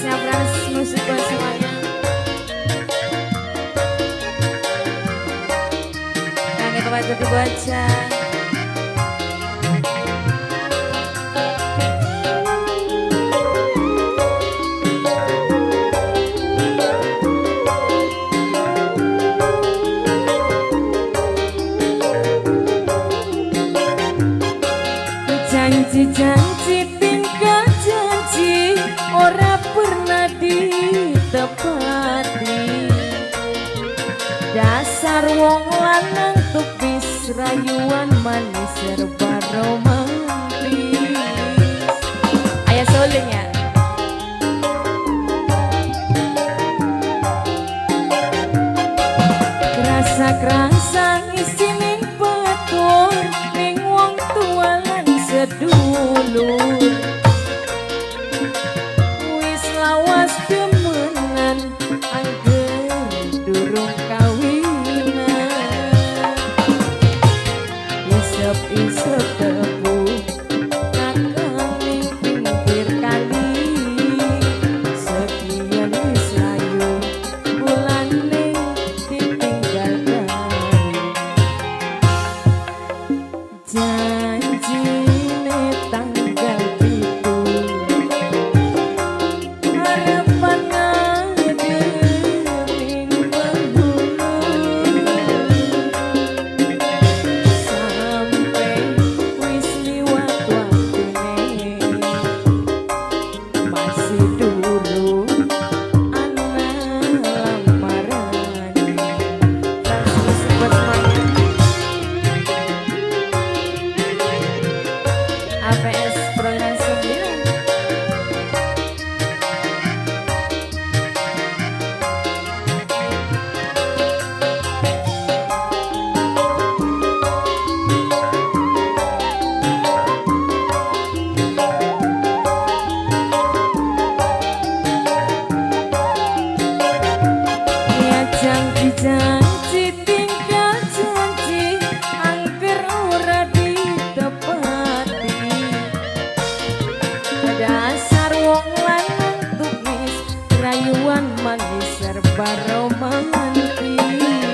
Abrasnya Abras musik semuanya Kakek kepada kedua aja wong lanang tupis rayuan manis serba romantis. Ayah solenya kerasa kerasa isi manis serba romantis.